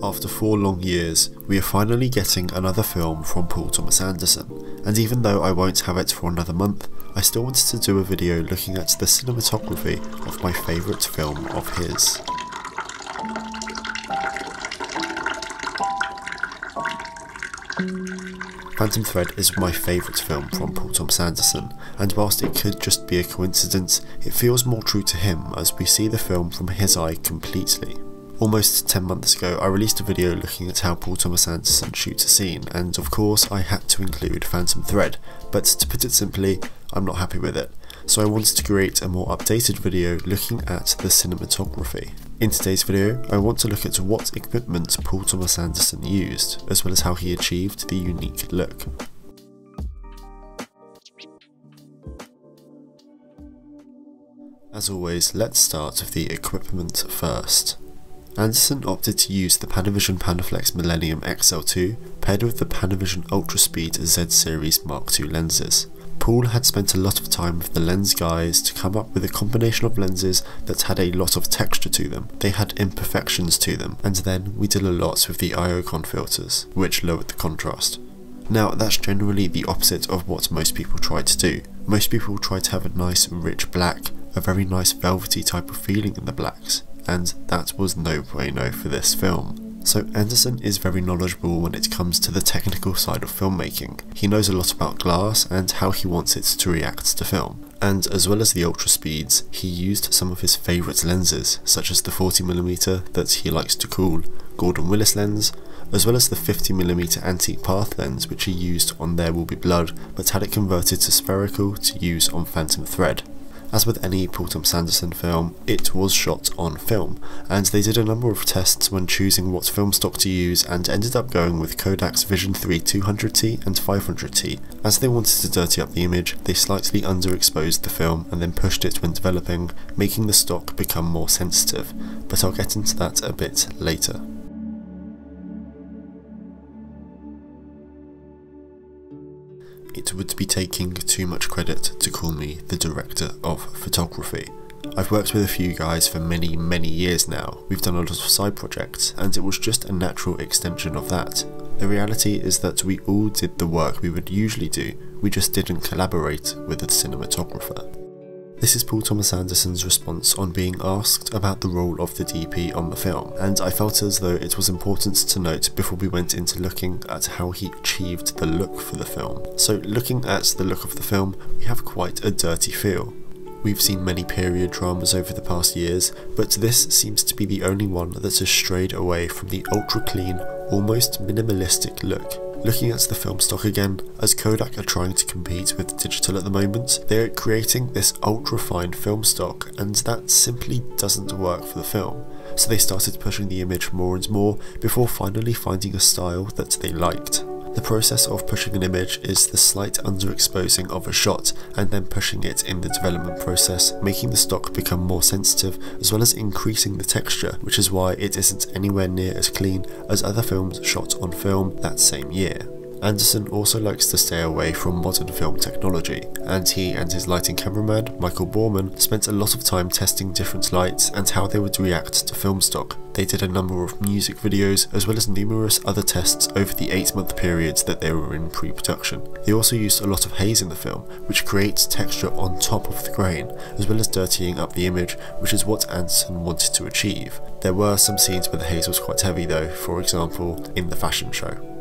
After four long years, we are finally getting another film from Paul Thomas Anderson, and even though I won't have it for another month, I still wanted to do a video looking at the cinematography of my favourite film of his. Phantom Thread is my favourite film from Paul Thomas Anderson, and whilst it could just be a coincidence, it feels more true to him as we see the film from his eye completely. Almost 10 months ago, I released a video looking at how Paul Thomas Anderson shoots a scene, and of course I had to include Phantom Thread, but to put it simply, I'm not happy with it. So I wanted to create a more updated video looking at the cinematography. In today's video, I want to look at what equipment Paul Thomas Anderson used, as well as how he achieved the unique look. As always, let's start with the equipment first. Anderson opted to use the Panavision Panaflex Millennium XL2 paired with the Panavision Ultraspeed Z Series Mark II lenses. Paul had spent a lot of time with the lens guys to come up with a combination of lenses that had a lot of texture to them, they had imperfections to them, and then we did a lot with the LowCon filters, which lowered the contrast. Now that's generally the opposite of what most people try to do. Most people try to have a nice rich black, a very nice velvety type of feeling in the blacks, and that was no bueno for this film. So Anderson is very knowledgeable when it comes to the technical side of filmmaking. He knows a lot about glass and how he wants it to react to film. And as well as the ultra speeds, he used some of his favourite lenses, such as the 40mm that he likes to call Gordon Willis lens, as well as the 50mm antique Pathé lens which he used on There Will Be Blood but had it converted to spherical to use on Phantom Thread. As with any Paul Thomas Anderson film, it was shot on film, and they did a number of tests when choosing what film stock to use and ended up going with Kodak's Vision 3 200T and 500T. As they wanted to dirty up the image, they slightly underexposed the film and then pushed it when developing, making the stock become more sensitive, but I'll get into that a bit later. It would be taking too much credit to call me the director of photography. I've worked with a few guys for many, many years now. We've done a lot of side projects, and it was just a natural extension of that. The reality is that we all did the work we would usually do, we just didn't collaborate with a cinematographer. This is Paul Thomas Anderson's response on being asked about the role of the DP on the film, and I felt as though it was important to note before we went into looking at how he achieved the look for the film. So looking at the look of the film, we have quite a dirty feel. We've seen many period dramas over the past years, but this seems to be the only one that has strayed away from the ultra clean, almost minimalistic look Looking at the film stock again, as Kodak are trying to compete with digital at the moment, they're creating this ultra fine film stock and that simply doesn't work for the film. So they started pushing the image more and more before finally finding a style that they liked. The process of pushing an image is the slight underexposing of a shot and then pushing it in the development process, making the stock become more sensitive as well as increasing the texture, which is why it isn't anywhere near as clean as other films shot on film that same year. Anderson also likes to stay away from modern film technology, and he and his lighting cameraman, Michael Bauman, spent a lot of time testing different lights and how they would react to film stock. They did a number of music videos as well as numerous other tests over the 8 month periods that they were in pre-production. They also used a lot of haze in the film, which creates texture on top of the grain, as well as dirtying up the image, which is what Anderson wanted to achieve. There were some scenes where the haze was quite heavy though, for example in the fashion show.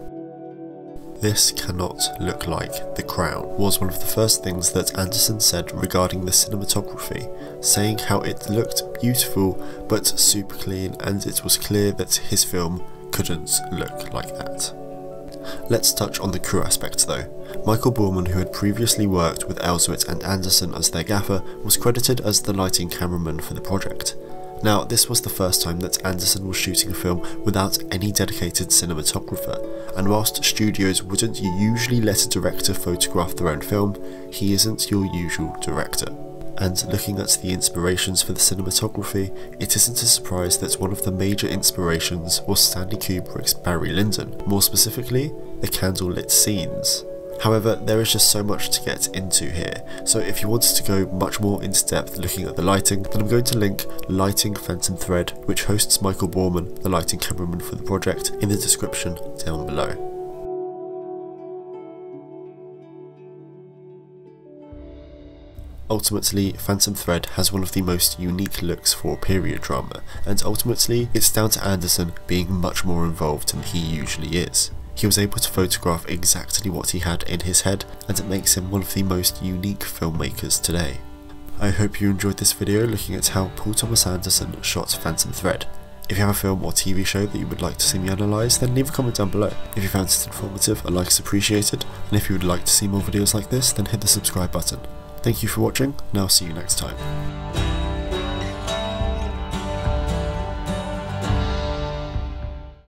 This cannot look like The Crown was one of the first things that Anderson said regarding the cinematography, saying how it looked beautiful but super clean and it was clear that his film couldn't look like that. Let's touch on the crew aspect though. Michael Bauman, who had previously worked with Elswit and Anderson as their gaffer, was credited as the lighting cameraman for the project. Now, this was the first time that Anderson was shooting a film without any dedicated cinematographer, and whilst studios wouldn't usually let a director photograph their own film, he isn't your usual director. And looking at the inspirations for the cinematography, it isn't a surprise that one of the major inspirations was Stanley Kubrick's Barry Lyndon, more specifically, the candlelit scenes. However, there is just so much to get into here, so if you wanted to go much more into depth looking at the lighting, then I'm going to link Lighting Phantom Thread, which hosts Michael Bauman, the lighting cameraman for the project, in the description down below. Ultimately, Phantom Thread has one of the most unique looks for period drama, and ultimately, it's down to Anderson being much more involved than he usually is. He was able to photograph exactly what he had in his head, and it makes him one of the most unique filmmakers today. I hope you enjoyed this video looking at how Paul Thomas Anderson shot Phantom Thread. If you have a film or TV show that you would like to see me analyse, then leave a comment down below. If you found it informative, a like is appreciated, and if you would like to see more videos like this, then hit the subscribe button. Thank you for watching, and I'll see you next time.